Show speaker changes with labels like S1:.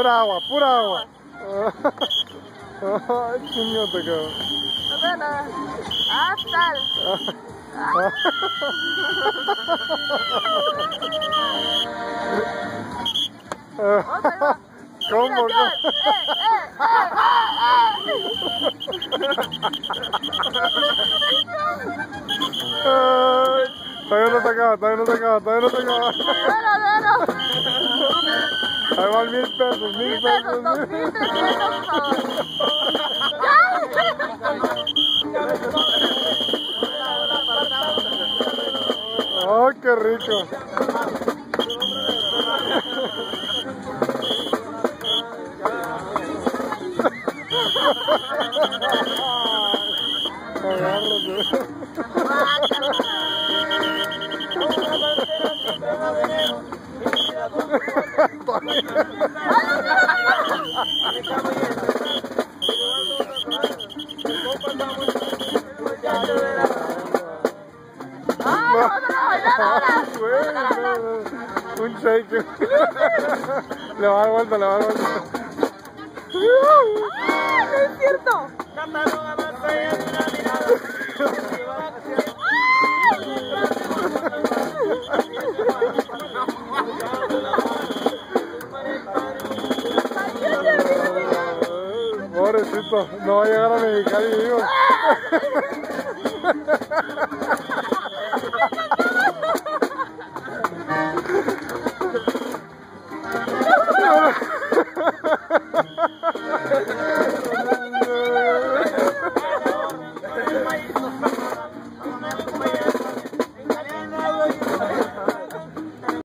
S1: Pura agua, pura agua. Ay, chingo te quedó.
S2: No veo nada. Tal. Otra, ahí va.
S1: ¿Cómo?
S2: Mira, Dios. Eh,
S1: Ay, Todavía no se acaba, todavía no se acaba, todavía no se acaba. Ahí van mil pesos, mil
S2: Mil pesos, dos mil trescientos.
S1: ¡Ay, qué rico! Agárrate. Un shake. Le va a dar vuelta, le va a dar vuelta.
S2: Ah, no es cierto.
S1: No va a llegar a Mexicali vivo.